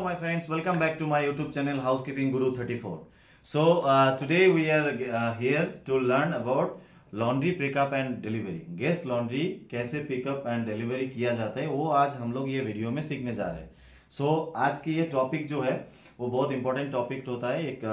Hello, my friends. Welcome back to my YouTube channel, Housekeeping Guru 34. So uh, today we are uh, here to learn about laundry pickup and delivery guest laundry कैसे pickup and delivery किया जाता है वो आज हम लोग ये video में सीखने जा रहे हैं सो so, आज की ये टॉपिक जो है वो बहुत इंपॉर्टेंट टॉपिक होता है एक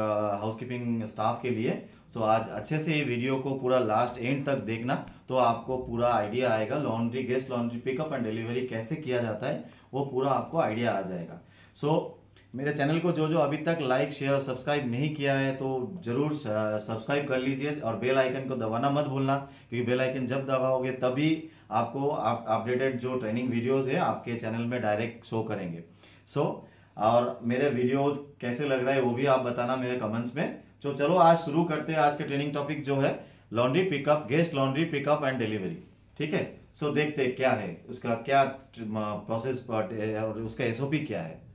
हाउसकीपिंग uh, स्टाफ के लिए तो आज अच्छे से ये वीडियो को पूरा लास्ट एंड तक देखना तो आपको पूरा आइडिया आएगा laundry guest laundry pickup and delivery कैसे किया जाता है वो पूरा आपको आइडिया आ जाएगा सो so, मेरे चैनल को जो जो अभी तक लाइक शेयर और सब्सक्राइब नहीं किया है तो ज़रूर सब्सक्राइब कर लीजिए और बेल आइकन को दबाना मत भूलना क्योंकि बेल आइकन जब दबाओगे तभी आपको अपडेटेड जो ट्रेनिंग वीडियोस है आपके चैनल में डायरेक्ट शो करेंगे। सो so, और मेरे वीडियोस कैसे लग रहा है वो भी आप बताना मेरे कमेंट्स में। तो चलो आज शुरू करते हैं आज के ट्रेनिंग टॉपिक जो है laundry pickup guest laundry pickup and delivery ठीक है? सो देखते क्या है उसका क्या प्रोसेस और उसका एसओपी क्या है।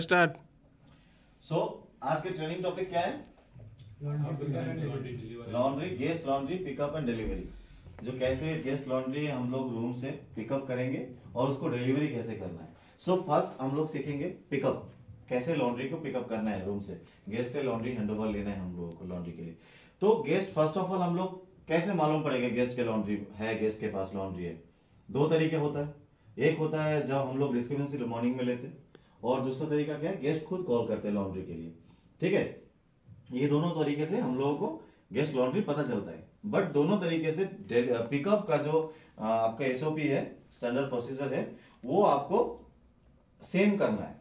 स्टार्ट सो आज के ट्रेनिंग टॉपिक क्या है? Laundry guest laundry pickup and delivery जो कैसे गेस्ट लॉन्ड्री हम लोग रूम से पिकअप करेंगे और उसको डिलीवरी कैसे करना है? सो so, फ़र्स्ट हम लोग सीखेंगे पिकअप कैसे लॉन्ड्री को पिकअप करना है रूम से? गेस्ट से लॉन्ड्री हैंडओवर लेना है हम लोगों को लॉन्ड्री के लिए. तो गेस्ट फ़र्स्ट ऑफ़ ऑल हम लोग कैसे मालूम पड़ेगा गेस्ट के लॉन्ड्री है गेस्ट के पास लॉन्ड्री है? दो तरीके होता है. एक होता है जब हम लोग डिस्क्रिपेंसी मॉर्निंग में लेते और दूसरा तरीका क्या है? गेस्ट खुद कॉल करते हैं लॉन्ड्री के लिए। ठीक है? ये दोनों तरीके से हम लोगों को गेस्ट लॉन्ड्री पता चलता है। बट दोनों तरीके से पिकअप का जो आपका एसओपी है स्टैंडर्ड प्रोसीजर है वो आपको सेम करना है।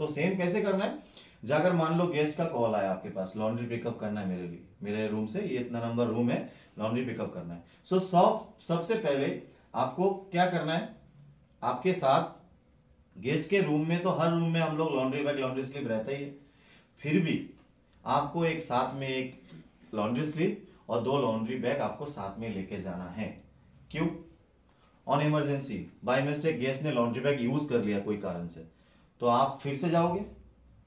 तो सेम कैसे करना है? जाकर मान लो गेस्ट का कॉल आया आपके पास लॉन्ड्री पिकअप करना है मेरे लिए मेरे रूम से ये इतना नंबर रूम है लॉन्ड्री पिकअप करना है। सो so, सब सबसे पहले आपको क्या करना है? आपके साथ गेस्ट के रूम में तो हर रूम में हम लोग लॉन्ड्री बैग लॉन्ड्री स्लिप रहता ही है। फिर भी आपको एक साथ में एक लॉन्ड्री स्लिप और दो लॉन्ड्री बैग आपको साथ में लेके जाना है। क्यों? On emergency by mistake guest ने लॉन्ड्री बैग यूज़ कर लिया कोई कारण से। तो आप फिर से जाओगे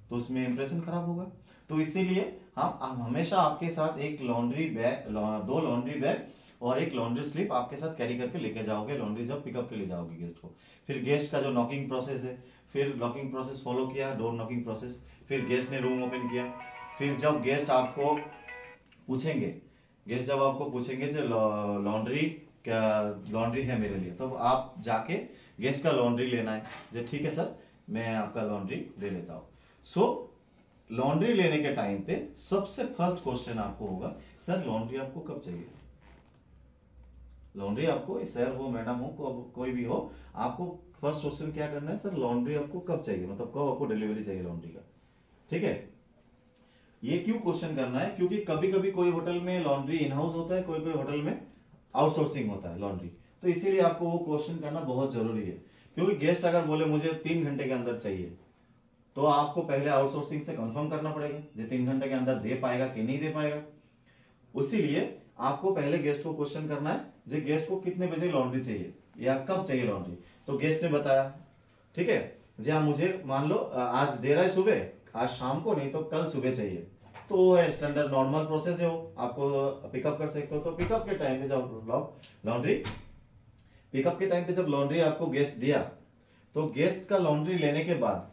तो उसमें इंप्रेशन खराब होगा। तो इसीलिए हम हमेशा आपके साथ एक लॉन्ड्री बैग दो लॉन्ड्री बैग और एक लॉन्ड्री स्लिप आपके साथ कैरी करके लेके जाओगे लॉन्ड्री जब पिकअप के लिए जाओगे गेस्ट को। फिर गेस्ट का जो नॉकिंग प्रोसेस है फिर लॉकिंग प्रोसेस फॉलो किया डोर नॉकिंग प्रोसेस फिर गेस्ट ने रूम ओपन किया। फिर जब गेस्ट आपको पूछेंगे गेस्ट जब आपको पूछेंगे जो लॉन्ड्री क्या लॉन्ड्री है मेरे लिए तो आप जाके गेस्ट का लॉन्ड्री लेना है। जो ठीक है सर मैं आपका लॉन्ड्री ले लेता हूँ। सो so, लॉन्ड्री लेने के टाइम पे सबसे फ़र्स्ट क्वेश्चन आपको होगा सर लॉन्ड्री आपको कब चाहिए? लॉन्ड्री आपको सर हो मैडम हो को, कोई भी हो आपको फ़र्स्ट क्वेश्चन क्या करना है? सर लॉन्ड्री आपको कब चाहिए? मतलब कब आपको डिलीवरी चाहिए लॉन्ड्री का? ठीक है? ये क्यों क्वेश्चन करना है? क्योंकि कभी कभी कोई होटल में लॉन्ड्री इन हाउस होता है कोई कोई होटल में आउटसोर्सिंग होता है लॉन्ड्री। तो इसीलिए आपको वो क्वेश्चन करना बहुत ज़रूरी है। क्योंकि गेस्ट अगर बोले मुझे तीन घंटे के अंदर चाहिए तो आपको पहले आउटसोर्सिंग से कंफर्म करना पड़ेगा जो तीन घंटे के अंदर दे पाएगा कि नहीं दे पाएगा? उसीलिए आपको पहले गेस्ट को क्वेश्चन करना है जो गेस्ट को कितने बजे लॉन्ड्री चाहिए? या कब चाहिए लॉन्ड्री तो गेस्ट ने बताया, ठीक है? जी हाँ मुझे मान लो आज दे रहा है सुबह, आज शाम को नहीं तो कल सुबह चाहिए। तो वो है स्टैंडर्ड नॉर्मल प्रोसेस है वो। आपको पिकअप कर सकते हो। तो पिकअप के टाइम पे जब लॉन्ड्री पिकअप के टाइम पे जब लॉन्ड्री आपको गेस्ट दिया तो गेस्ट का लॉन्ड्री लेने के बाद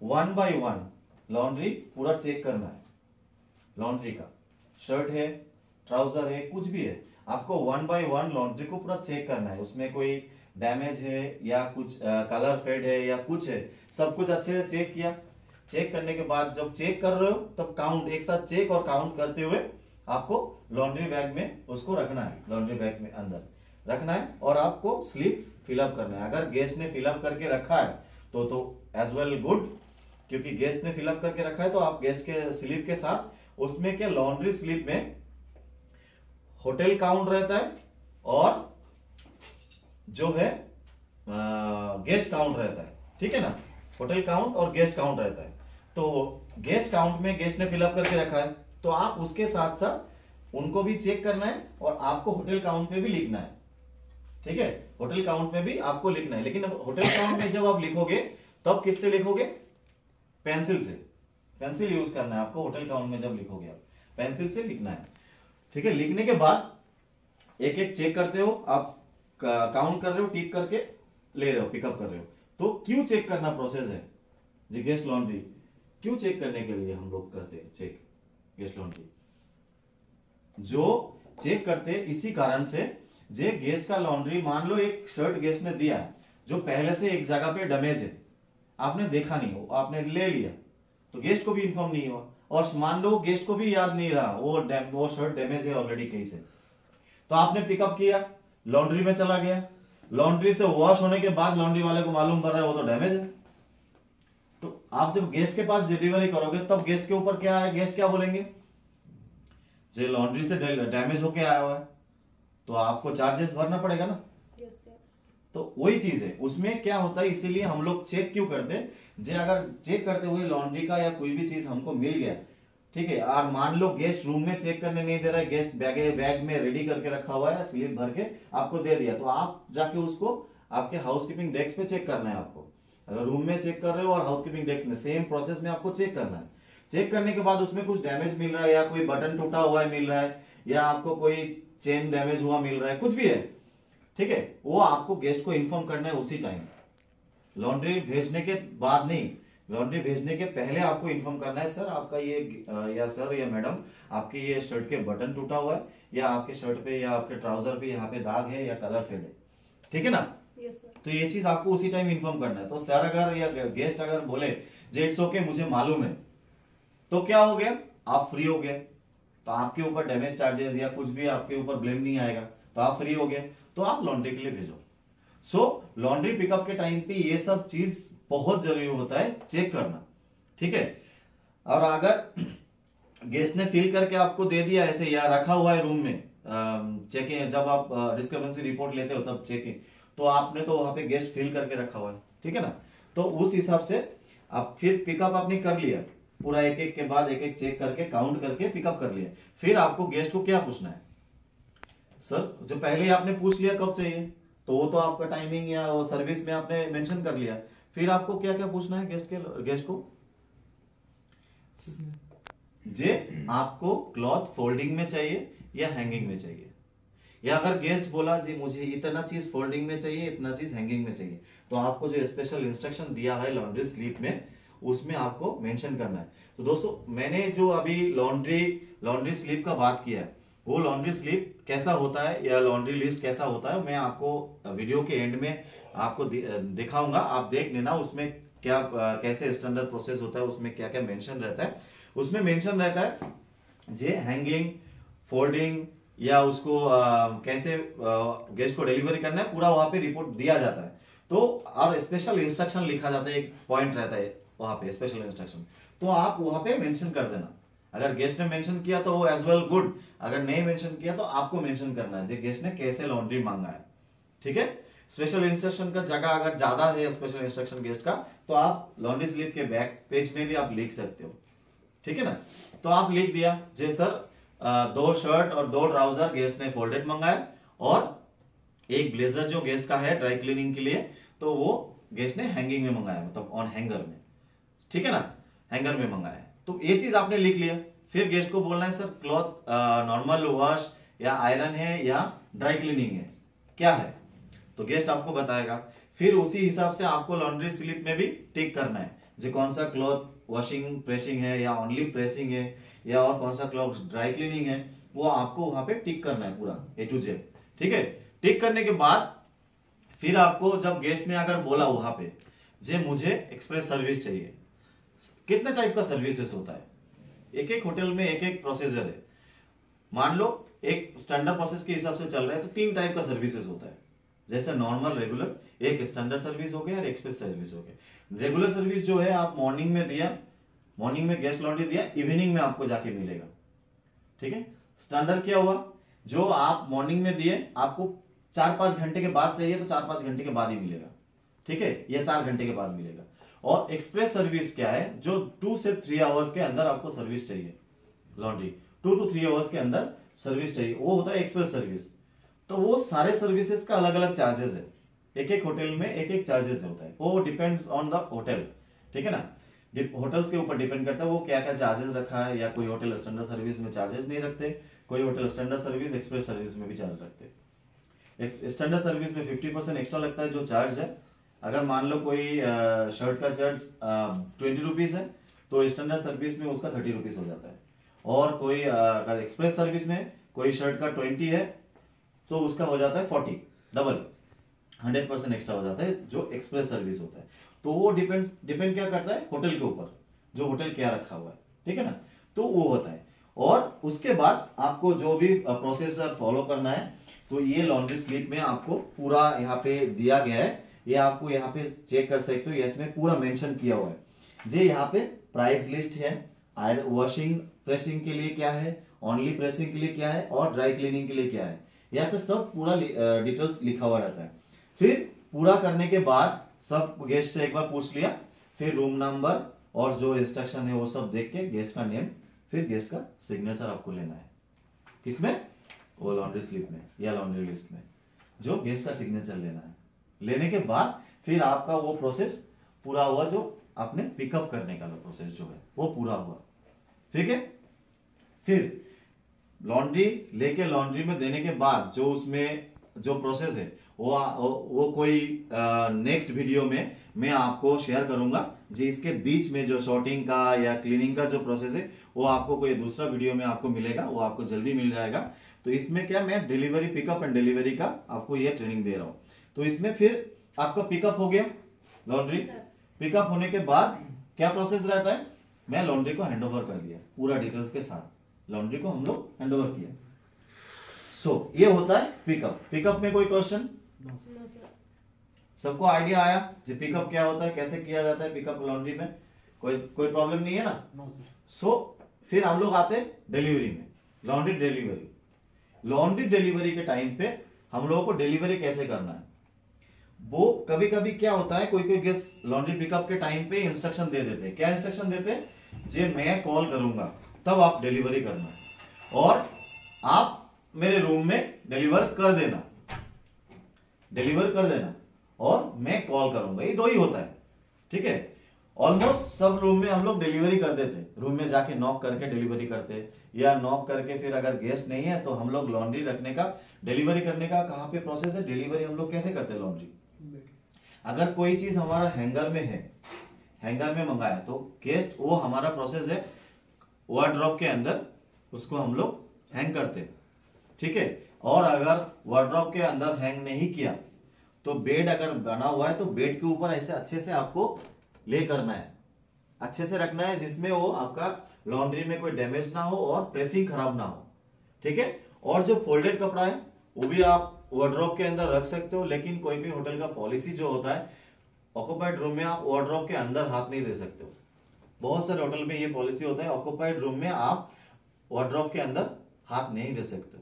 वन बाय वन लॉन्ड्री पूरा चेक करना है। लॉन्ड्री का। शर्ट है ट्राउज़र है, कुछ भी है। आपको वन बाय वन लॉन्ड्री को पूरा चेक करना है। उसमें कोई डैमेज है या कुछ कलर फेड है या कुछ है, सब कुछ अच्छे से चेक किया। चेक करने के बाद जब चेक कर रहे हो, तब काउंट एक साथ चेक और काउंट करते हुए आपको लॉन्ड्री बैग में उसको रखना है लॉन्ड्री बैग में अंदर। रखना है और आपको स्लिप फिलअप करना है। अगर गेस्ट ने फिलअप करके रखा है तो तो एज वेल गुड क्योंकि गेस्ट ने फिलअप करके रखा है तो आप गेस्ट के स्लिप के साथ उसमें क्या लॉन्ड्री स्लिप में होटल काउंट रहता है और जो है गेस्ट काउंट रहता है। ठीक है ना? होटल काउंट और गेस्ट काउंट रहता है। तो गेस्ट काउंट में गेस्ट ने फिलअप करके रखा है। तो आप उसके साथ साथ उनको भी चेक करना है और आपको होटल काउंट में भी लिखना है। ठीक है? होटल काउंट में भी आपको लिखना है। लेकिन होटल काउंट में जब आप लिखोगे, तब किससे लिखोगे? पेंसिल से। पेंसिल यूज़ करना है आपको होटल काउंट में जब लिखोगे आप। पेंसिल से लिखना है। ठीक है, लिखने के बाद एक एक चेक करते हो, आप काउंट कर रहे हो टिक करके ले रहे हो पिकअप कर रहे हो। तो क्यों चेक करना प्रोसेस है? जी गेस्ट लॉन्ड्री क्यों चेक करने के लिए हम लोग करते हैं चेक गेस्ट लॉन्ड्री जो चेक करते इसी कारण से जे गेस्ट का लॉन्ड्री मान लो एक शर्ट गेस्ट ने दिया, जो पहले से एक जगह पे डैमेज है। आपने देखा नहीं हो, आपने ले लिया तो गेस्ट को भी इन्फॉर्म नहीं हुआ। और मान लो गेस्ट को भी याद नहीं रहा वो वो शर्ट डैमेज है ऑलरेडी कहीं से। तो आपने पिकअप किया लॉन्ड्री में चला गया। लॉन्ड्री से वॉश होने के बाद लॉन्ड्री वाले को मालूम पड़ रहा है वो तो डैमेज है। तो आप जब गेस्ट के पास डिलीवरी करोगे तब गेस्ट के ऊपर क्या है? गेस्ट क्या बोलेंगे? जो लॉन्ड्री से डैमेज होके आया हुआ है तो आपको चार्जेस भरना पड़ेगा ना। तो वही चीज़ है। उसमें क्या होता है इसीलिए हम लोग चेक क्यों करते जे अगर चेक करते हुए लॉन्ड्री का या कोई भी चीज़ हमको मिल गया, ठीक है, और मान लो गेस्ट रूम में चेक करने नहीं दे रहा है गेस्ट बैग बैग में रेडी करके रखा हुआ है स्लिप भर के आपको दे दिया तो आप जाके उसको आपके हाउसकीपिंग डेस्क पे चेक करना है आपको। अगर रूम में चेक कर रहे हो और हाउसकीपिंग डेस्क में सेम प्रोसेस में आपको चेक करना है। चेक करने के बाद उसमें कुछ डैमेज मिल रहा है या कोई बटन टूटा हुआ है मिल रहा है, या आपको कोई चेन डैमेज हुआ मिल रहा है, कुछ भी है, ठीक है, वो आपको गेस्ट को इन्फॉर्म करना है उसी टाइम लॉन्ड्री भेजने के बाद नहीं लॉन्ड्री भेजने के पहले आपको इन्फॉर्म करना है सर आपका ये या सर या मैडम आपके ये शर्ट के बटन टूटा हुआ है या आपके शर्ट पे या आपके ट्राउज़र पे यहाँ पे दाग है या कलर फेड है। ठीक है ना? Yes, तो ये चीज़ आपको उसी टाइम इन्फॉर्म करना है। तो सर अगर या गेस्ट अगर बोले जेट्स ओके मुझे मालूम है। तो क्या हो गया? आप फ्री हो गए। तो आपके ऊपर डैमेज चार्जेस या कुछ भी आपके ऊपर ब्लेम नहीं आएगा। तो आप फ्री हो गए। तो आप लॉन्ड्री के लिए भेजो। सो लॉन्ड्री पिकअप के टाइम पे ये सब चीज़ बहुत ज़रूरी होता है, चेक करना। ठीक है? और अगर गेस्ट ने फिल करके आपको दे दिया ऐसे, या रखा हुआ है रूम में चेकिंग जब आप डिस्क्रिपेंसी रिपोर्ट लेते हो तब चेकिंग तो आपने तो वहाँ पे गेस्ट फिल करके रखा हुआ है। ठीक है ना? तो उस हिसाब से आप फिर पिकअप आपने कर लिया। पूरा एक एक के बाद एक एक चेक करके काउंट करके पिकअप कर लिया। फिर आपको गेस्ट को क्या पूछना है? सर, जो पहले आपने पूछ लिया, कब चाहिए? तो वो तो आपका टाइमिंग या वो सर्विस में आपने मेंशन कर लिया। फिर आपको क्या क्या पूछना है गेस्ट के गेस्ट को? जे, आपको क्लॉथ फोल्डिंग में चाहिए या हैंगिंग में चाहिए? या अगर गेस्ट बोला, जी, मुझे इतना चीज़ फोल्डिंग में चाहिए, इतना चीज़ हैंगिंग में चाहिए। तो आपको जो स्पेशल इंस्ट्रक्शन दिया है लॉन्ड्री स्लीप में, उसमें आपको मेंशन करना है। तो दोस्तों, मैंने जो अभी लॉन्ड्री लॉन्ड्री स्लिप का बात किया है वो लॉन्ड्री स्लिप कैसा होता है या लॉन्ड्री लिस्ट कैसा होता है मैं आपको वीडियो के एंड में आपको दिखाऊँगा। आप देख लेना उसमें क्या कैसे स्टैंडर्ड प्रोसेस होता है उसमें क्या क्या मेंशन रहता है। उसमें मेंशन रहता है जे हैंगिंग फोल्डिंग या उसको आ, कैसे गेस्ट को डिलीवरी करना है पूरा वहाँ पे रिपोर्ट दिया जाता है। तो और स्पेशल इंस्ट्रक्शन लिखा जाता है एक पॉइंट रहता है वहाँ पे स्पेशल इंस्ट्रक्शन तो आप वहाँ पे मेंशन कर देना। अगर गेस्ट ने मेंशन किया तो वो एज वेल गुड अगर नहीं मेंशन किया तो आपको मेंशन करना है गेस्ट ने कैसे लॉन्ड्री मांगा है। ठीक है? स्पेशल इंस्ट्रक्शन का जगह अगर ज़्यादा है स्पेशल इंस्ट्रक्शन गेस्ट का तो आप लॉन्ड्री स्लिप के बैक पेज में भी आप लिख सकते हो। ठीक है ना? तो आप लिख दिया, जे सर दो शर्ट और दो ट्राउज़र गेस्ट ने फोल्डेड मंगाए और एक ब्लेजर जो गेस्ट का है ड्राई क्लीनिंग के लिए तो वो गेस्ट ने हैंगिंग में मंगाया मतलब ऑन हैंगर में। ठीक है ना? हैंगर में मंगाया तो ये चीज़ आपने लिख लिया। फिर गेस्ट को बोलना है, सर, क्लॉथ नॉर्मल वॉश या आयरन है या ड्राई क्लीनिंग है। क्या है? तो गेस्ट आपको बताएगा। फिर उसी हिसाब से आपको लॉन्ड्री स्लिप में भी टिक करना है। जो कौन सा क्लॉथ वॉशिंग प्रेसिंग है या ओनली प्रेसिंग है या और कौन सा क्लॉथ ड्राई क्लीनिंग है, वो आपको वहाँ पे टिक करना है पूरा ए टू जेड ठीक है? टिक करने के बाद फिर आपको जब गेस्ट ने अगर बोला वहाँ पे, जे मुझे एक्सप्रेस सर्विस चाहिए। कितने टाइप का सर्विसेस होता है? एक एक होटल में एक एक प्रोसीजर है। मान लो, एक स्टैंडर्ड प्रोसेस के हिसाब से चल रहा है तो तीन टाइप का सर्विसेज़ होता है। जैसे नॉर्मल रेगुलर एक स्टैंडर्ड सर्विस हो गया, और एक्सप्रेस सर्विस हो गया। रेगुलर सर्विस जो है, आप मॉर्निंग में दिया मॉर्निंग में गेस्ट लॉन्ड्री दिया इवनिंग में आपको जाके मिलेगा। ठीक है? स्टैंडर्ड क्या हुआ? जो आप मॉर्निंग में दिए, आपको चार पाँच घंटे के बाद चाहिए तो चार पाँच घंटे के बाद ही मिलेगा। ठीक है? या चार घंटे के बाद मिलेगा। और एक्सप्रेस सर्विस क्या है? जो टू से थ्री आवर्स के अंदर आपको सर्विस चाहिए। Laundry. Two two three hours के अंदर सर्विस चाहिए। वो होता है एक्सप्रेस सर्विस तो वो सारे सर्विसेज़ का अलग अलग चार्जेस है। एक एक होटल में एक एक चार्जेस होता है। वो डिपेंड्स ऑन द होटल ठीक है ना? होटल्स के ऊपर डिपेंड करता है वो क्या क्या चार्जेस रखा है या कोई होटल स्टैंडर्ड सर्विस में चार्जेस नहीं रखते। कोई hotel standard service express service में भी चार्ज रखते। स्टैंडर्ड सर्विस में फिफ्टी परसेंट एक्स्ट्रा लगता है जो चार्ज है। अगर मान लो कोई शर्ट का चार्ज ट्वेंटी रुपीज़ है तो स्टैंडर्ड सर्विस में उसका थर्टी रुपीज़ हो जाता है। और कोई अगर एक्सप्रेस सर्विस में कोई शर्ट का ट्वेंटी है तो उसका हो जाता है forty double hundred percent extra हो जाता है जो एक्सप्रेस सर्विस होता है। तो वो डिपेंड डिपेंड क्या करता है? होटल के ऊपर, जो होटल क्या रखा हुआ है, ठीक है ना? तो वो होता है। और उसके बाद आपको जो भी प्रोसेस फॉलो करना है तो ये लॉन्ड्री स्लिप में आपको पूरा यहाँ पे दिया गया है। ये आपको यहाँ पे चेक कर सकते हो इसमें पूरा मेंशन किया हुआ है। जे, यहाँ पे प्राइस लिस्ट है। वॉशिंग प्रेसिंग के लिए क्या है? ओनली प्रेसिंग के लिए क्या है? और ड्राई क्लीनिंग के लिए क्या है? यहाँ पे सब पूरा डिटेल्स लिखा हुआ रहता है। फिर पूरा करने के बाद सब गेस्ट से एक बार पूछ लिया। फिर रूम नंबर और जो इंस्ट्रक्शन है वो सब देख के गेस्ट का नेम फिर गेस्ट का सिग्नेचर आपको लेना है। किसमें? वो लॉन्ड्री स्लिप में, या लॉन्ड्री लिस्ट में। जो गेस्ट का सिग्नेचर लेना है। लेने के बाद फिर आपका वो प्रोसेस पूरा हुआ जो आपने पिकअप करने का प्रोसेस जो है, वो पूरा हुआ। ठीक है? फिर लॉन्ड्री लेके लॉन्ड्री में देने के बाद जो उसमें जो प्रोसेस है, वो वो कोई नेक्स्ट वीडियो में मैं आपको शेयर करूँगा जी इसके बीच में जो शॉर्टिंग का या क्लीनिंग का जो प्रोसेस है, वो आपको कोई दूसरा वीडियो में आपको मिलेगा, वो आपको जल्दी मिल जाएगा। तो इसमें क्या मैं डिलीवरी पिकअप एंड डिलीवरी का आपको ये ट्रेनिंग दे रहा हूँ। तो इसमें फिर आपका पिकअप हो गया। लॉन्ड्री पिकअप होने के बाद क्या प्रोसेस रहता है? मैं लॉन्ड्री को हैंड ओवर कर दिया पूरा डिटेल्स के साथ। लॉन्ड्री को हम लोग हैंड ओवर किया। सो so, ये होता है पिकअप पिकअप में कोई क्वेश्चन सबको आइडिया आया जी पिकअप क्या होता है कैसे किया जाता है पिकअप लॉन्ड्री में? कोई कोई प्रॉब्लम नहीं है ना? सो so, फिर हम लोग आते हैं डिलीवरी में। लॉन्ड्री डिलीवरी लॉन्ड्री डिलीवरी के टाइम पे हम लोगों को डिलीवरी कैसे करना है? वो कभी कभी क्या होता है कोई कोई गेस्ट लॉन्ड्री पिकअप के टाइम पे इंस्ट्रक्शन दे देते हैं। क्या इंस्ट्रक्शन देते हैं? जे मैं कॉल करूँगा, तब आप डिलीवरी करना। और आप मेरे रूम में डिलीवर कर देना। डिलीवर कर देना। और मैं कॉल करूँगा। ये दो ही होता है। ठीक है? ऑलमोस्ट सब रूम में हम लोग डिलीवरी कर देते रूम में जाके नॉक करके डिलीवरी करते या नॉक करके फिर अगर गेस्ट नहीं है तो हम लोग लॉन्ड्री रखने का डिलीवरी करने का कहाँ पे प्रोसेस है? डिलीवरी हम लोग कैसे करते लॉन्ड्री अगर कोई चीज़ हमारा हैंगर में है हैंगर में मंगाया तो गेस्ट वो हमारा प्रोसेस है वार्ड्रॉप के अंदर उसको हम लोग हैंग करते ठीक है? और अगर वार्ड्रॉप के अंदर हैंग नहीं किया तो बेड अगर बना हुआ है तो बेड के ऊपर ऐसे अच्छे से आपको ले करना है। अच्छे से रखना है, जिसमें वो आपका लॉन्ड्री में कोई डैमेज ना हो और प्रेसिंग खराब ना हो। ठीक है? और जो फोल्डेड कपड़ा है, वो भी आप वार्ड्रॉप के अंदर रख सकते हो, लेकिन कोई कोई होटल का पॉलिसी जो होता है ऑक्यूपाइड रूम में आप वार्ड्रॉप के अंदर हाथ नहीं दे सकते हो। बहुत सारे होटल में ये पॉलिसी होता है ऑक्यूपाइड रूम में आप वार्ड्रॉप के अंदर हाथ नहीं दे सकते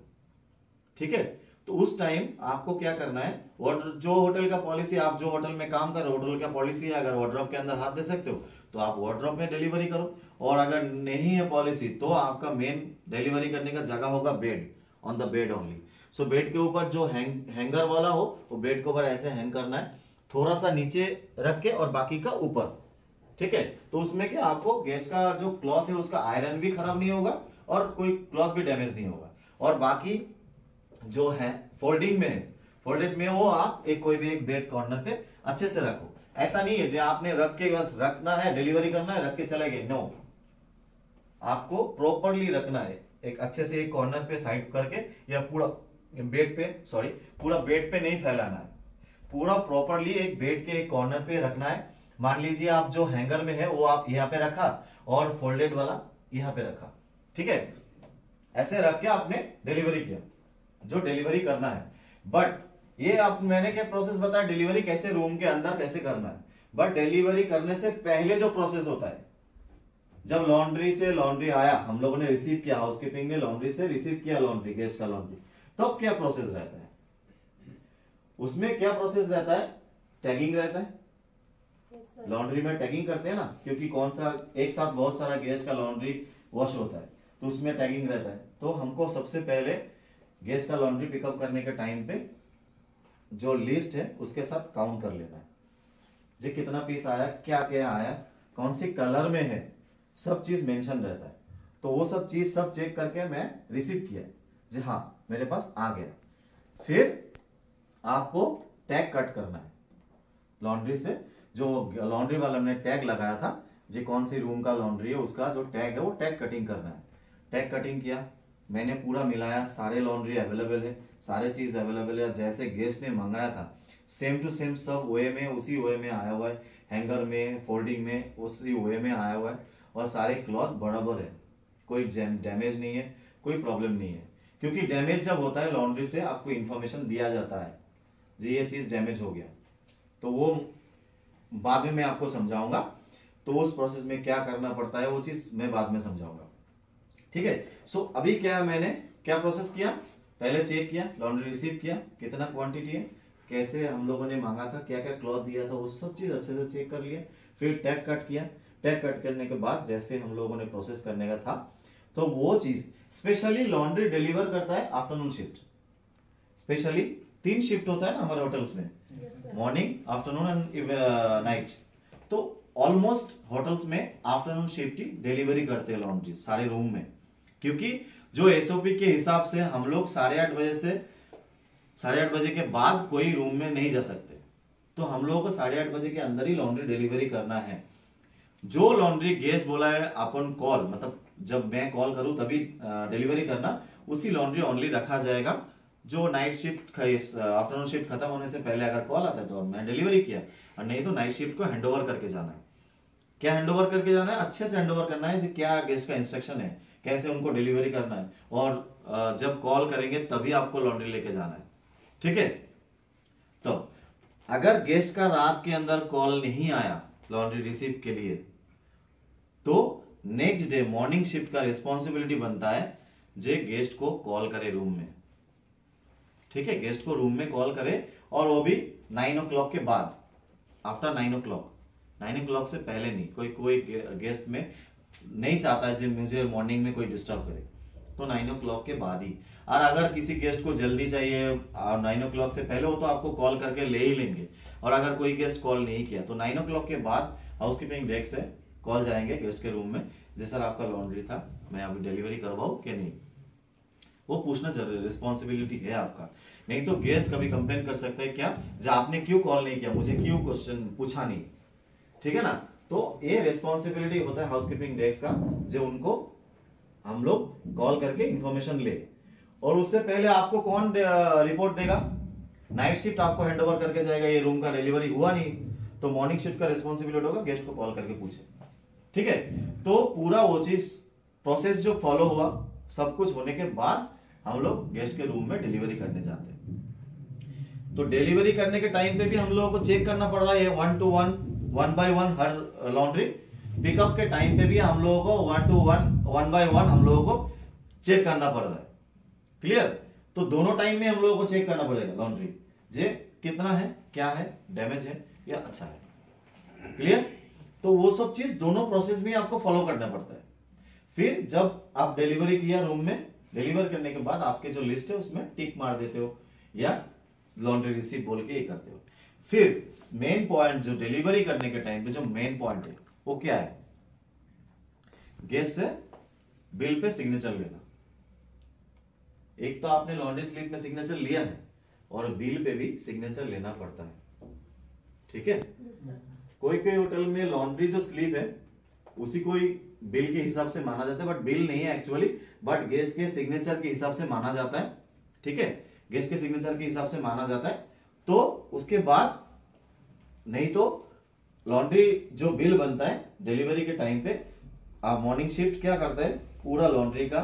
ठीक है? तो उस टाइम आपको क्या करना है जो होटल का पॉलिसी आप जो होटल में काम कर होटल का पॉलिसी है, अगर वार्ड्रॉप के अंदर हाथ दे सकते हो तो आप वार्ड्रॉप में डिलीवरी करो। और अगर नहीं है पॉलिसी तो आपका मेन डिलीवरी करने का जगह होगा bed on the bed only so bed के ऊपर जो हैंग, हैंगर वाला हो वो बेड के ऊपर ऐसे हैंग करना है। थोड़ा सा नीचे रख के और बाकी का ऊपर। ठीक है? तो उसमें क्या आपको गेस्ट का जो क्लॉथ है उसका आयरन भी खराब नहीं होगा और कोई क्लॉथ भी डैमेज नहीं होगा। और बाकी जो है फोल्डिंग में है फोल्डेड में वो आप एक कोई भी एक बेड कॉर्नर पे अच्छे से रखो। ऐसा नहीं है जो आपने रख के बस रखना है डिलीवरी करना है रख के चले गए। नो आपको प्रॉपरली रखना है एक अच्छे से एक कॉर्नर पे साइड करके या पूरा बेड पे सॉरी पूरा बेड पे नहीं फैलाना है। पूरा प्रॉपरली एक बेड के एक कॉर्नर पे रखना है। मान लीजिए आप जो हैंगर में है, वो आप यहाँ पे रखा और फोल्डेड वाला यहाँ पे रखा। ठीक है? ऐसे रख के आपने डिलीवरी किया, जो डिलीवरी करना है। बट ये आप, मैंने क्या प्रोसेस बताया डिलीवरी कैसे रूम के अंदर कैसे करना है? बट डिलीवरी करने से पहले जो प्रोसेस होता है, जब लॉन्ड्री से लॉन्ड्री आया, हम लोगों ने रिसीव किया हाउसकीपिंग ने लॉन्ड्री से रिसीव किया लॉन्ड्री गेस्ट का लॉन्ड्री तब तो क्या प्रोसेस रहता है? उसमें क्या प्रोसेस रहता है? टैगिंग रहता है। लॉन्ड्री में टैगिंग करते हैं ना क्योंकि कौन सा एक साथ बहुत सारा गेस्ट का लॉन्ड्री वॉश होता है तो उसमें टैगिंग रहता है। तो हमको सबसे पहले गेस्ट का लॉन्ड्री पिकअप करने के टाइम पे जो लिस्ट है उसके साथ काउंट कर लेना है। जी कितना पीस आया क्या क्या आया कौन सी कलर में है सब चीज़ मेंशन रहता है। तो वो सब चीज़ सब चेक करके मैं रिसीव किया। जी हाँ मेरे पास आ गया। फिर आपको टैग कट करना है। लॉन्ड्री से जो लॉन्ड्री वाला ने टैग लगाया था जो कौन सी रूम का लॉन्ड्री है, उसका जो टैग है, वो टैग कटिंग करना है। टैग कटिंग किया। मैंने पूरा मिलाया, सारे लॉन्ड्री अवेलेबल है, सारे चीज़ अवेलेबल है जैसे गेस्ट ने मंगाया था सेम टू सेम सब वे में, उसी वे में आया हुआ है। हैंगर में फोल्डिंग में, उसी वे में आया हुआ है, और सारे क्लॉथ बराबर है। कोई डैमेज नहीं है, कोई प्रॉब्लम नहीं है। क्योंकि डैमेज जब होता है लॉन्ड्री से, आपको इंफॉर्मेशन दिया जाता है जी ये चीज़ डैमेज हो गया। तो वो बाद में मैं आपको समझाऊँगा। तो उस प्रोसेस में क्या करना पड़ता है, वो चीज़ मैं बाद में समझाऊँगा। ठीक है? सो अभी क्या मैंने, क्या प्रोसेस किया? पहले चेक किया लॉन्ड्री रिसीव किया, कितना क्वांटिटी है, कैसे हम लोगों ने मांगा था क्या क्या क्लॉथ दिया था, वो सब चीज़ अच्छे से चेक कर लिया फिर टैग कट किया। टैग कट करने के बाद जैसे हम लोगों ने प्रोसेस करने का था तो वो चीज़ स्पेशली लॉन्ड्री डिलीवर करता है आफ्टरनून शिफ्ट स्पेशली तीन शिफ्ट होता है ना हमारे होटल्स में. मॉर्निंग आफ्टरनून एंड नाइट तो ऑलमोस्ट होटल्स में आफ्टरनून शिफ्ट ही डिलीवरी करते हैं लॉन्ड्री सारे रूम में. क्योंकि जो एसओपी के हिसाब से हम लोग साढ़े आठ बजे से साढ़े आठ बजे के बाद कोई रूम में नहीं जा सकते. तो हम लोगों को साढ़े आठ बजे के अंदर ही लॉन्ड्री डिलीवरी करना है. जो लॉन्ड्री गेस्ट बोला है अपन कॉल मतलब जब मैं कॉल करूँ, तभी डिलीवरी करना, उसी लॉन्ड्री ओनली रखा जाएगा, जो नाइट शिफ्ट आफ्टरनून शिफ्ट खत्म होने से पहले अगर कॉल आता है तो मैं डिलीवरी किया और नहीं तो नाइट शिफ्ट को हैंड करके जाना है। क्या हैंड ओवर करके जाना है? अच्छे से हैंड ओवर करना है, जो क्या गेस्ट का इंस्ट्रक्शन है, कैसे उनको डिलीवरी करना है। और जब कॉल करेंगे, तभी आपको लॉन्ड्री लेके जाना है। ठीक है? तो अगर गेस्ट का रात के अंदर कॉल नहीं आया लॉन्ड्री रिसीव के लिए तो नेक्स्ट डे मॉर्निंग शिफ्ट का रिस्पॉन्सिबिलिटी बनता है, जे गेस्ट को कॉल करे रूम में। ठीक है? गेस्ट को रूम में कॉल करे, और वो भी नाइन ओ के बाद after nine o'clock nine o से पहले नहीं, कोई कोई गेस्ट में नहीं चाहता है जब मुझे मॉर्निंग में कोई डिस्टर्ब करे। तो नाइन ओ के बाद ही। और अगर किसी गेस्ट को जल्दी चाहिए नाइन ओ से पहले हो तो आपको कॉल करके ले ही लेंगे। और अगर कोई गेस्ट कॉल नहीं किया तो नाइन ओ के बाद हाउस कीपिंग डेस्क से कॉल जाएँगे गेस्ट के रूम में जैसा आपका लॉन्ड्री था, मैं अभी डिलीवरी करवाऊ कि नहीं? वो पूछना ज़रूरी रिस्पॉन्सिबिलिटी है आपका। नहीं तो गेस्ट कभी कंप्लेन कर सकता है, क्या? जो, आपने क्यों कॉल नहीं किया? मुझे क्यों क्वेश्चन पूछा नहीं? ठीक है ना? तो ये रिस्पॉन्सिबिलिटी होता है हाउसकीपिंग डेस्क का, जो उनको हम लोग कॉल करके इंफॉर्मेशन ले। और उससे पहले आपको कौन रिपोर्ट देगा? नाइट शिफ्ट आपको हैंड ओवर करके जाएगा, ये रूम का डिलीवरी हुआ नहीं तो मॉर्निंग शिफ्ट का रिस्पॉन्सिबिलिटी होगा गेस्ट को कॉल करके पूछे। ठीक है? तो पूरा वो चीज़ प्रोसेस जो फॉलो हुआ, सब कुछ होने के बाद हम लोग गेस्ट के रूम में डिलीवरी करने जाते हैं। तो डिलीवरी करने के टाइम पे भी हम लोगों को चेक करना पड़ रहा है one two one one by one her laundry pickup के टाइम पे भी हम लोगों को one two one one by one हम लोगों को चेक करना पड़ रहा है। क्लियर तो दोनों टाइम में हम लोगों को चेक करना पड़ेगा लॉन्ड्री जे कितना है? क्या है? डैमेज है? या अच्छा है? क्लियर तो वो सब चीज़ दोनों प्रोसेस में आपको फॉलो करना पड़ता है। फिर जब आप डिलीवरी किया रूम में डिलीवर करने के बाद आपके जो लिस्ट है उसमें टिक मार देते हो या लॉन्ड्री रिसीव बोल के ये करते हो। फिर मेन पॉइंट जो डिलीवरी करने के टाइम पे जो मेन पॉइंट है, वो क्या है? गेस्ट से बिल पे सिग्नेचर लेना। एक तो आपने लॉन्ड्री स्लिप में सिग्नेचर लिया है और बिल पे भी सिग्नेचर लेना पड़ता है। ठीक है? कोई कोई होटल में लॉन्ड्री जो स्लीप है, उसी कोई बिल के हिसाब से माना जाता है बट बिल नहीं है एक्चुअली बट गेस्ट के सिग्नेचर के हिसाब से माना जाता है, ठीक है? गेस्ट के सिग्नेचर के हिसाब से माना जाता है तो उसके बाद, नहीं तो लॉन्ड्री जो बिल बनता है डिलीवरी के टाइम पे, आप मॉर्निंग शिफ्ट क्या करता है, पूरा लॉन्ड्री का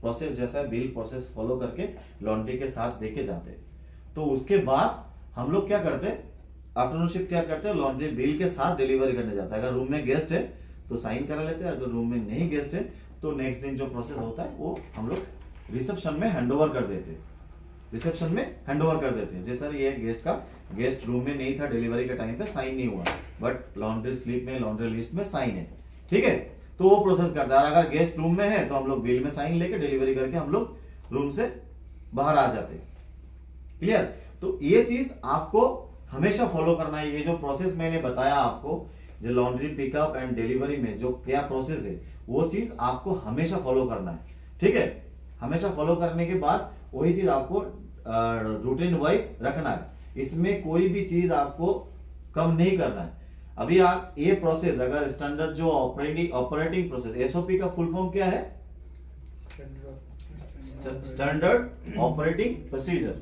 प्रोसेस जैसा बिल प्रोसेस फॉलो करके लॉन्ड्री के साथ देके जाते हैं। तो उसके बाद हम लोग क्या करते हैं आफ्टरनून शिफ्ट क्या करते हैं लॉन्ड्री बिल के साथ डिलीवरी करने जाता है। अगर रूम में गेस्ट है तो साइन करा लेते हैं। अगर रूम में नहीं गेस्ट है तो नेक्स्ट दिन जो प्रोसेस होता है, वो हम लोग रिसेप्शन में हैंड कर देते हैं। रिसेप्शन में हैंड कर देते हैं। जैसा ये गेस्ट का गेस्ट रूम में नहीं था डिलीवरी के टाइम पे साइन नहीं हुआ। बट लॉन्ड्री स्लिप में लॉन्ड्री लिस्ट में साइन है। ठीक है? तो वो प्रोसेस करता है। अगर गेस्ट रूम में है तो हम लोग बिल में साइन लेके डिलीवरी करके हम लोग रूम से बाहर आ जाते क्लियर तो ये चीज़ आपको हमेशा फॉलो करना है। ये जो प्रोसेस मैंने बताया आपको जो लॉन्ड्री पिकअप एंड डिलीवरी में जो क्या प्रोसेस है वो चीज़ आपको हमेशा फॉलो करना है। ठीक है? हमेशा फॉलो करने के बाद वही चीज़ आपको रूटीन वाइज रखना है। इसमें कोई भी चीज़ आपको कम नहीं करना है। अभी आप ये प्रोसेस अगर स्टैंडर्ड जो ऑपरेटिंग ऑपरेटिंग प्रोसेस एसओपी का फुल फॉर्म क्या है? Standard operating procedure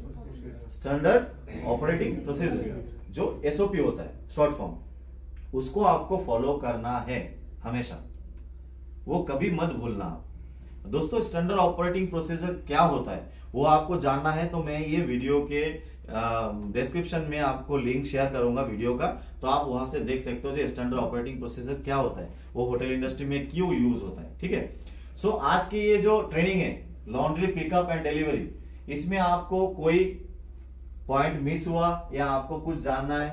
standard operating procedure जो एसओपी होता है शॉर्ट फॉर्म उसको आपको फॉलो करना है हमेशा। वो कभी मत भूलना आप। दोस्तों स्टैंडर्ड ऑपरेटिंग प्रोसीजर क्या होता है? वो आपको जानना है तो मैं ये वीडियो के डिस्क्रिप्शन में आपको लिंक शेयर करूँगा वीडियो का। तो आप वहाँ से देख सकते हो जो स्टैंडर्ड ऑपरेटिंग प्रोसीजर क्या होता है। वो होटल इंडस्ट्री में क्यों यूज़ होता है, ठीक है? सो आज की ये जो ट्रेनिंग है लॉन्ड्री पिकअप एंड डिलीवरी इसमें आपको कोई पॉइंट मिस हुआ या आपको कुछ जानना है?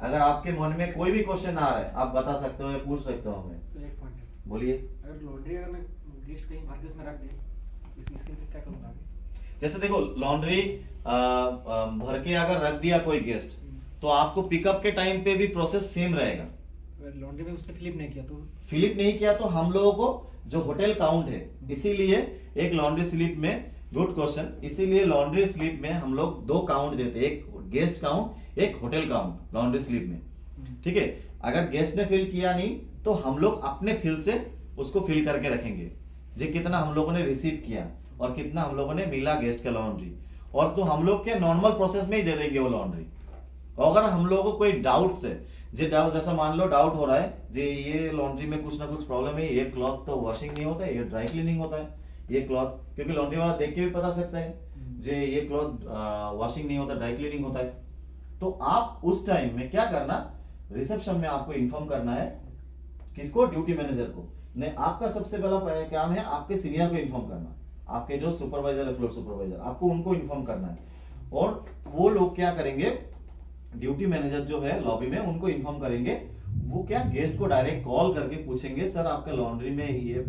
अगर आपके मन में कोई भी क्वेश्चन आ रहा है आप बता सकते हो या पूछ सकते हो हमें। तो बोलिए। अगर लॉन्ड्री अगर मैं गेस्ट कहीं भर के उसमें रख दे इस इसके लिए क्या करूँगा जैसे देखो लॉन्ड्री भर के अगर रख दिया कोई गेस्ट तो आपको पिकअप के टाइम पे भी प्रोसेस सेम रहेगा। लॉन्ड्री में उसने फ्लिप नहीं किया तो? फिलिप नहीं किया तो हम लोगों को जो होटल काउंट है इसीलिए एक लॉन्ड्री स्लिप में गुड क्वेश्चन इसीलिए लॉन्ड्री स्लिप में हम लोग दो काउंट देते हैं। एक गेस्ट काउंट एक होटल काउंट लॉन्ड्री स्लिप में। ठीक है? अगर गेस्ट ने फिल किया नहीं तो हम लोग अपने फिल से उसको फिल करके रखेंगे। जो कितना हम लोगों ने रिसीव किया और कितना हम लोगों ने मिला गेस्ट का लॉन्ड्री और तो हम लोग के नॉर्मल प्रोसेस में ही दे देंगे वो लॉन्ड्री अगर हम लोगों को कोई डाउट से जे डाउट जैसा मान लो डाउट हो रहा है, जे ये लॉन्ड्री में कुछ ना कुछ प्रॉब्लम है, ये क्लॉथ तो वॉशिंग नहीं होता है, ये ड्राई क्लीनिंग होता है। ये क्लॉथ क्योंकि लॉन्ड्री वाला देख के भी पता सकता है जे ये क्लॉथ वॉशिंग नहीं होता ड्राई क्लीनिंग होता है। तो आप उस टाइम में क्या करना रिसेप्शन में आपको इन्फॉर्म करना है किसको ड्यूटी मैनेजर को। नहीं आपका सबसे पहला काम है आपके सीनियर को इन्फॉर्म करना आपके जो सुपरवाइजर है फ्लोर सुपरवाइजर आपको उनको इन्फॉर्म करना है। और वो लोग क्या करेंगे ड्यूटी मैनेजर जो है लॉबी में उनको इन्फॉर्म करेंगे। वो क्या गेस्ट को डायरेक्ट कॉल करके पूछेंगे सर आपका लॉन्ड्री में ये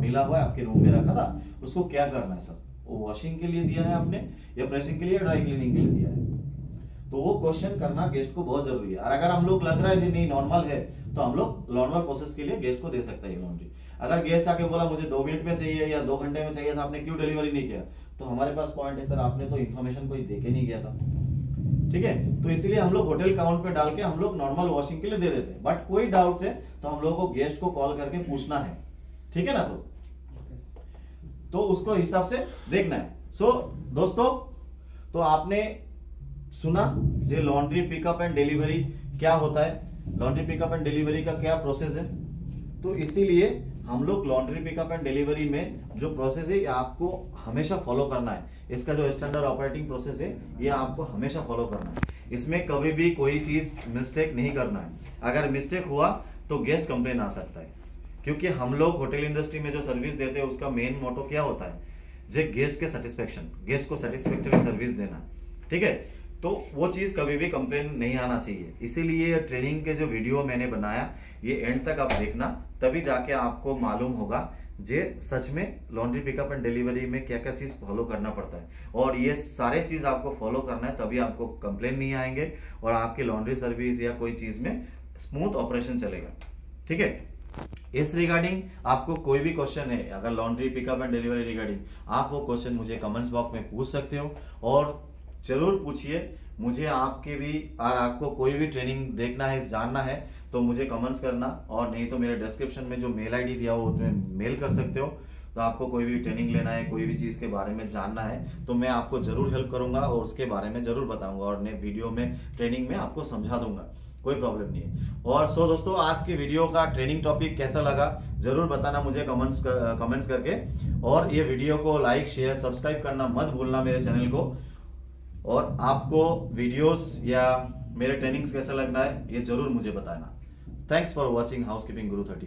मिला हुआ है, आपके रूम में रखा था, उसको क्या करना है सर वो वॉशिंग के लिए दिया है आपने, या प्रेसिंग के लिए ड्राई क्लीनिंग के लिए दिया है? तो वो क्वेश्चन करना गेस्ट को बहुत ज़रूरी है। और अगर हम लोग लग रहा है जी नहीं नॉर्मल है तो हम लोग नॉर्मल प्रोसेस के लिए गेस्ट को दे सकते हैं लॉन्ड्री अगर गेस्ट आके बोला, मुझे दो मिनट में चाहिए या दो घंटे में चाहिए था, आपने क्यों डिलीवरी नहीं किया? तो हमारे पास पॉइंट है, सर, आपने तो इन्फॉर्मेशन कोई देके नहीं गया था। ठीक है? तो इसीलिए हम लोग होटल काउंट पे डाल के हम लोग नॉर्मल वॉशिंग के लिए दे देते हैं। बट कोई डाउट है तो हम लोग को गेस्ट को कॉल करके पूछना है। ठीक है ना तो? तो उसको हिसाब से देखना है। सो so, दोस्तों तो आपने सुना ये लॉन्ड्री पिकअप एंड डिलीवरी क्या होता है? लॉन्ड्री पिकअप एंड डिलीवरी का क्या प्रोसेस है? तो इसीलिए हम लोग लॉन्ड्री पिकअप एंड डिलीवरी में जो प्रोसेस है आपको हमेशा फॉलो करना है। इसका जो स्टैंडर्ड ऑपरेटिंग प्रोसेस है ये आपको हमेशा फॉलो करना है। इसमें कभी भी कोई चीज़ मिस्टेक नहीं करना है। अगर मिस्टेक हुआ तो गेस्ट कंप्लेन आ सकता है। क्योंकि हम लोग होटल इंडस्ट्री में जो सर्विस देते हैं, उसका मेन मोटो क्या होता है? जे गेस्ट के सेटिस्फेक्शन गेस्ट को सेटिस्फेक्टरी सर्विस देना। ठीक है? तो वो चीज़ कभी भी कंप्लेन नहीं आना चाहिए। इसीलिए ट्रेनिंग के जो वीडियो मैंने बनाया, ये एंड तक आप देखना। तभी जाके आपको मालूम होगा जे सच में लॉन्ड्री पिकअप एंड डिलीवरी में क्या क्या चीज़ फॉलो करना पड़ता है। और ये सारे चीज़ आपको फॉलो करना है, तभी आपको कंप्लेन नहीं आएँगे और आपकी लॉन्ड्री सर्विस या कोई चीज़ में स्मूथ ऑपरेशन चलेगा। ठीक है? इस रिगार्डिंग आपको कोई भी क्वेश्चन है, अगर laundry pickup and delivery regarding आप वो क्वेश्चन मुझे कमेंट्स बॉक्स में पूछ सकते हो। और ज़रूर पूछिए, मुझे आपके भी, और आपको कोई भी ट्रेनिंग देखना है, जानना है तो मुझे कमेंट्स करना, और नहीं तो मेरे डिस्क्रिप्शन में जो मेल आईडी दिया हो, उसमें मेल कर सकते हो। तो आपको कोई भी ट्रेनिंग लेना है, कोई भी चीज़ के बारे में जानना है तो मैं आपको ज़रूर हेल्प करूँगा, और उसके बारे में ज़रूर बताऊँगा, और वीडियो में ट्रेनिंग में आपको समझा दूँगा। कोई प्रॉब्लम नहीं है। और सो दोस्तों आज की वीडियो का ट्रेनिंग टॉपिक कैसा लगा ज़रूर बताना मुझे कमेंट्स कर, कमेंट्स करके। और ये वीडियो को लाइक शेयर सब्सक्राइब करना मत भूलना मेरे चैनल को। और आपको वीडियोस या मेरे ट्रेनिंग्स कैसा लगना है ये ज़रूर मुझे बताना। Thanks for watching housekeeping Guru thirty